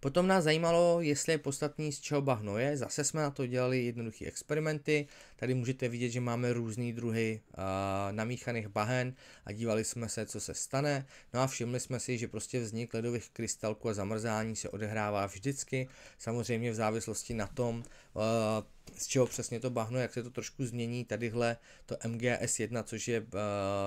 Potom nás zajímalo, jestli je podstatný, z čeho bahno je. Zase jsme na to dělali jednoduché experimenty. Tady můžete vidět, že máme různé druhy uh, namíchaných bahen a dívali jsme se, co se stane. No a všimli jsme si, že prostě vznik ledových krystalků a zamrzání se odehrává vždycky. Samozřejmě v závislosti na tom, uh, z čeho přesně to bahno, jak se to trošku změní, tadyhle to MGS1, což je uh,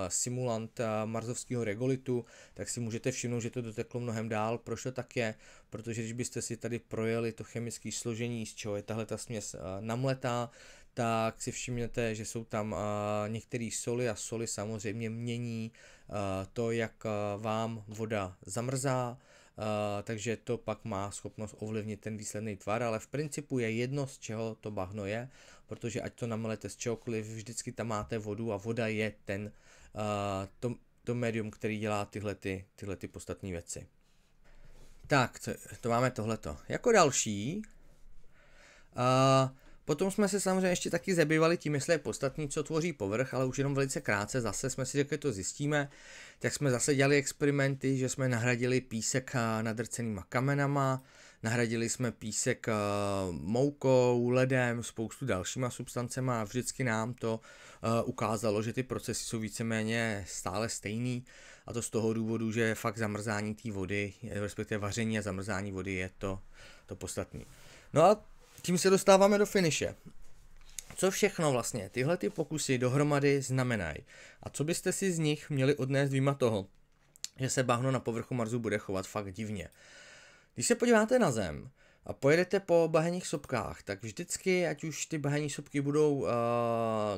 simulant uh, marzovského regolitu, tak si můžete všimnout, že to doteklo mnohem dál. Proč to tak je? Protože když byste si tady projeli to chemické složení, z čeho je tahle ta směs uh, namletá, tak si všimnete, že jsou tam uh, některé soli a soli samozřejmě mění uh, to, jak uh, vám voda zamrzá, takže to pak má schopnost ovlivnit ten výsledný tvar, ale v principu je jedno, z čeho to bahno je, protože ať to namelete z čehokoliv, vždycky tam máte vodu a voda je ten, uh, to, to médium, který dělá tyhle, ty, tyhle ty podstatné věci. Tak, to, to máme tohleto. Jako další, uh, Potom jsme se samozřejmě ještě taky zabývali tím, jestli je podstatný, co tvoří povrch, ale už jenom velice krátce. Zase jsme si řekli, to zjistíme. Tak jsme zase dělali experimenty, že jsme nahradili písek nadrcenýma kamenama, nahradili jsme písek moukou, ledem, spoustu dalšíma substancema a vždycky nám to ukázalo, že ty procesy jsou víceméně stále stejný a to z toho důvodu, že fakt zamrzání té vody, respektive vaření a zamrzání vody je to, to podstatné. No a tím se dostáváme do finiše. Co všechno vlastně tyhle ty pokusy dohromady znamenají? A co byste si z nich měli odnést výjima toho, že se bahno na povrchu Marsu bude chovat fakt divně? Když se podíváte na Zem a pojedete po bahenních sopkách, tak vždycky, ať už ty bahenní sopky budou uh,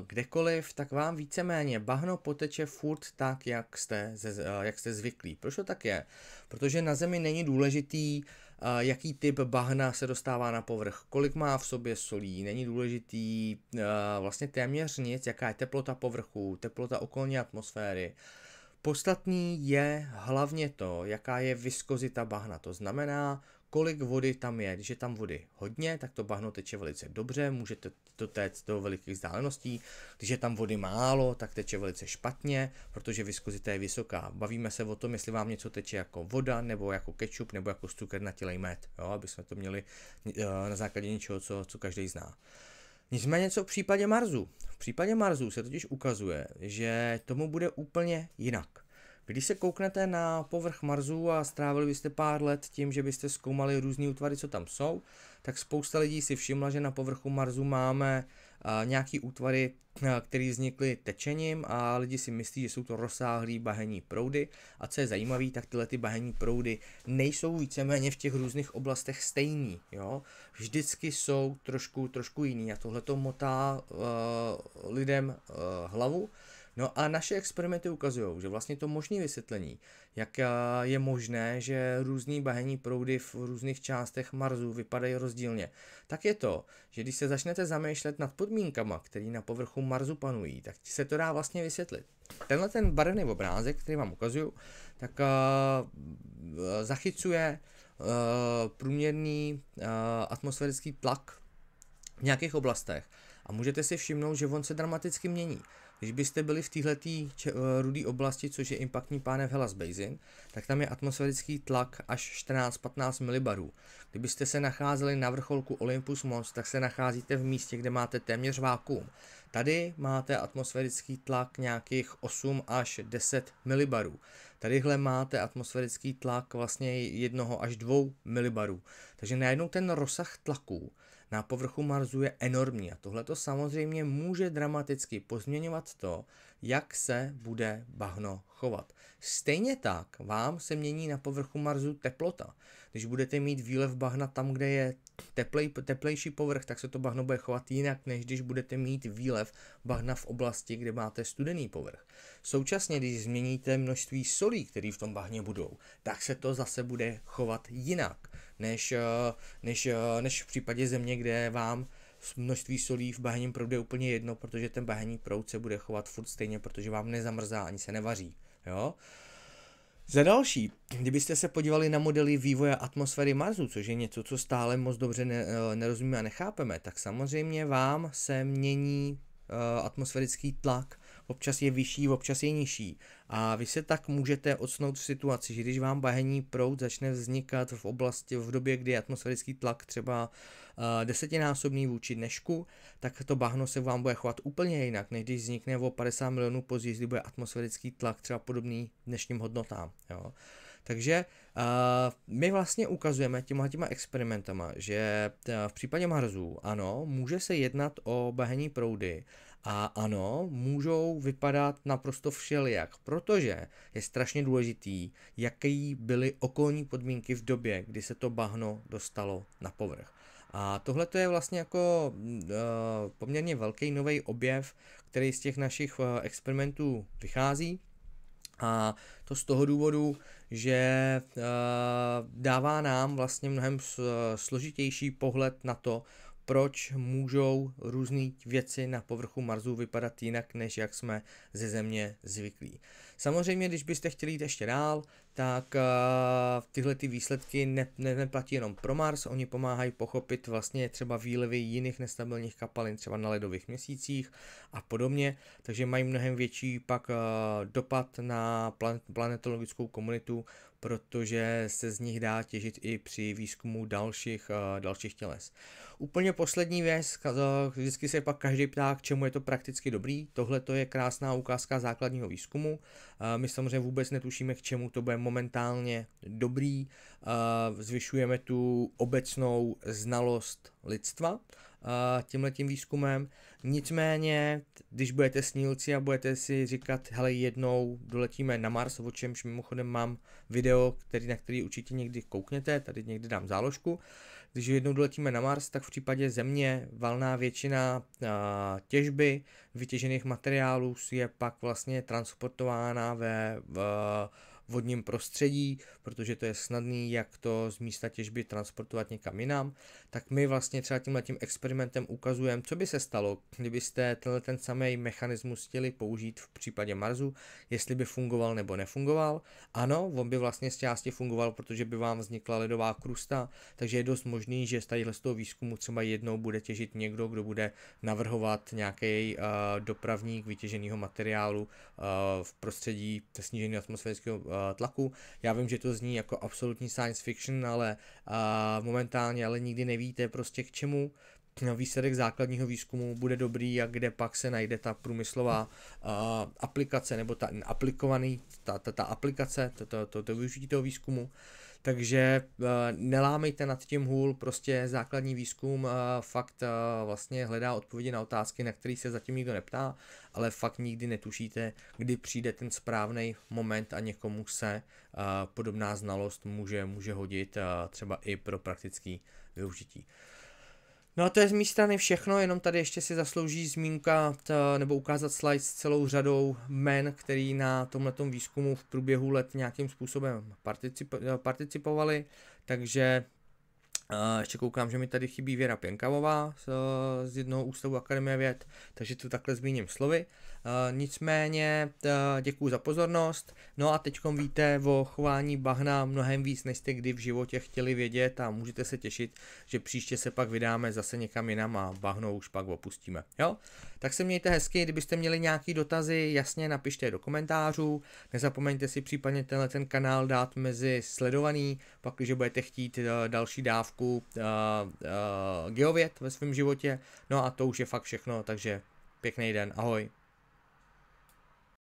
kdekoliv, tak vám víceméně bahno poteče furt tak, jak jste, ze, uh, jak jste zvyklí. Proč to tak je? Protože na Zemi není důležitý uh, jaký typ bahna se dostává na povrch, kolik má v sobě solí, není důležitý vlastně téměř nic, jaká je teplota povrchu, teplota okolní atmosféry. Podstatný je hlavně to, jaká je viskozita bahna, to znamená, kolik vody tam je. Když je tam vody hodně, tak to bahno teče velice dobře, můžete to téct do velikých vzdáleností. Když je tam vody málo, tak teče velice špatně, protože viskozita je vysoká. Bavíme se o tom, jestli vám něco teče jako voda, nebo jako ketchup, nebo jako cukernatilej med, jo, aby jsme to měli eh, na základě něčeho, co, co každý zná. Nicméně co v případě Marzu? V případě Marzu se totiž ukazuje, že tomu bude úplně jinak. Když se kouknete na povrch Marsu a strávili byste pár let tím, že byste zkoumali různé útvary, co tam jsou, tak spousta lidí si všimla, že na povrchu Marsu máme nějaký útvary, které vznikly tečením a lidi si myslí, že jsou to rozsáhlé bahenní proudy. A co je zajímavé, tak tyhle ty bahenní proudy nejsou víceméně v těch různých oblastech stejný. Jo? Vždycky jsou trošku, trošku jiný a tohle to motá uh, lidem uh, hlavu. No a naše experimenty ukazují, že vlastně to možné vysvětlení, jak je možné, že různý bahenní proudy v různých částech Marsu vypadají rozdílně, tak je to, že když se začnete zamýšlet nad podmínkama, které na povrchu Marsu panují, tak se to dá vlastně vysvětlit. Tenhle ten barevný obrázek, který vám ukazuju, tak uh, zachycuje uh, průměrný uh, atmosférický tlak v nějakých oblastech. A můžete si všimnout, že on se dramaticky mění. Když byste byli v této eh, rudé oblasti, což je impaktní pánev Hellas Basin, tak tam je atmosférický tlak až 14-15 milibarů. Kdybyste se nacházeli na vrcholku Olympus Mons, tak se nacházíte v místě, kde máte téměř vákuum. Tady máte atmosférický tlak nějakých 8 až 10 milibarů. Tadyhle máte atmosférický tlak vlastně 1 až 2 milibarů. Takže najednou ten rozsah tlaku na povrchu Marsu je enormní a tohle to samozřejmě může dramaticky pozměňovat to, jak se bude bahno chovat. Stejně tak vám se mění na povrchu Marsu teplota. Když budete mít výlev bahna tam, kde je teplej, teplejší povrch, tak se to bahno bude chovat jinak, než když budete mít výlev bahna v oblasti, kde máte studený povrch. Současně, když změníte množství solí, které v tom bahně budou, tak se to zase bude chovat jinak, než, eh, než, eh, než v případě země, kde vám množství solí v bahenním proudu je úplně jedno, protože ten bahenní proud se bude chovat furt stejně, protože vám nezamrzá ani se nevaří. Jo? Za další, kdybyste se podívali na modely vývoje atmosféry Marsu, což je něco, co stále moc dobře ne, eh, nerozumíme a nechápeme, tak samozřejmě vám se mění uh, atmosférický tlak občas je vyšší, občas je nižší. A vy se tak můžete odsnout v situaci, že když vám bahenní proud začne vznikat v oblasti, v době, kdy je atmosférický tlak třeba uh, desetinásobný vůči dnešku, tak to bahno se vám bude chovat úplně jinak, než když vznikne o 50 milionů později, kdy bude atmosférický tlak třeba podobný dnešním hodnotám. Jo. Takže uh, my vlastně ukazujeme těma těma experimentama, že v případě Marsu, ano, může se jednat o bahenní proudy, a ano, můžou vypadat naprosto všelijak, protože je strašně důležitý, jaký byly okolní podmínky v době, kdy se to bahno dostalo na povrch. A tohle je vlastně jako uh, poměrně velký nový objev, který z těch našich uh, experimentů vychází. A to z toho důvodu, že uh, dává nám vlastně mnohem složitější pohled na to, proč můžou různé věci na povrchu Marsu vypadat jinak, než jak jsme ze Země zvyklí. Samozřejmě, když byste chtěli jít ještě dál, tak uh, tyhle ty výsledky ne, ne, neplatí jenom pro Mars, oni pomáhají pochopit vlastně třeba výlevy jiných nestabilních kapalin, třeba na ledových měsících a podobně, takže mají mnohem větší pak uh, dopad na plan, planetologickou komunitu, protože se z nich dá těžit i při výzkumu dalších, uh, dalších těles. Úplně poslední věc, vždycky se pak každý ptá, k čemu je to prakticky dobrý. Tohle to je krásná ukázka základního výzkumu. My samozřejmě vůbec netušíme, k čemu to bude momentálně dobrý. Zvyšujeme tu obecnou znalost lidstva tímhle tím výzkumem. Nicméně, když budete snílci a budete si říkat, hele, jednou doletíme na Mars, o čemž mimochodem mám video, který, na který určitě někdy koukněte, tady někdy dám záložku, když jednou doletíme na Mars, tak v případě Země valná většina těžby vytěžených materiálů je pak vlastně transportována ve v, vodním prostředí, protože to je snadný, jak to z místa těžby transportovat někam jinam, tak my vlastně třeba tímhle tím experimentem ukazujeme, co by se stalo, kdybyste tenhle ten samý mechanismus chtěli použít v případě Marsu, jestli by fungoval nebo nefungoval. Ano, on by vlastně z části fungoval, protože by vám vznikla ledová krusta, takže je dost možný, že z tady z toho výzkumu třeba jednou bude těžit někdo, kdo bude navrhovat nějaký uh, dopravník vytěženého materiálu uh, v prostředí sníženého atmosférického uh, tlaku. Já vím, že to zní jako absolutní science fiction, ale uh, momentálně ale nikdy nevíte prostě k čemu výsledek základního výzkumu bude dobrý a kde pak se najde ta průmyslová uh, aplikace nebo ta aplikovaný, ta, ta, ta aplikace, to, to, to, to využití toho výzkumu. Takže uh, nelámejte nad tím hůl, prostě základní výzkum uh, fakt uh, vlastně hledá odpovědi na otázky, na které se zatím nikdo neptá, ale fakt nikdy netušíte, kdy přijde ten správný moment a někomu se podobná znalost může, může hodit třeba i pro praktický využití. No a to je z mé strany všechno, jenom tady ještě si zaslouží zmínka t, nebo ukázat slide s celou řadou men, který na tomhletom výzkumu v průběhu let nějakým způsobem participo- participovali, takže Uh, ještě koukám, že mi tady chybí Věra Pěnkavová z, z jednoho ústavu Akademie věd, takže tu takhle zmíním slovy. Uh, nicméně uh, děkuji za pozornost. No a teď víte o chování bahna mnohem víc, než jste kdy v životě chtěli vědět a můžete se těšit, že příště se pak vydáme zase někam jinam a bahno už pak opustíme. Jo? Tak se mějte hezky, kdybyste měli nějaký dotazy, jasně napište do komentářů. Nezapomeňte si případně tenhle ten kanál dát mezi sledovaný, pak když budete chtít další dávku uh, uh, geověd ve svém životě. No a to už je fakt všechno, takže pěkný den, ahoj.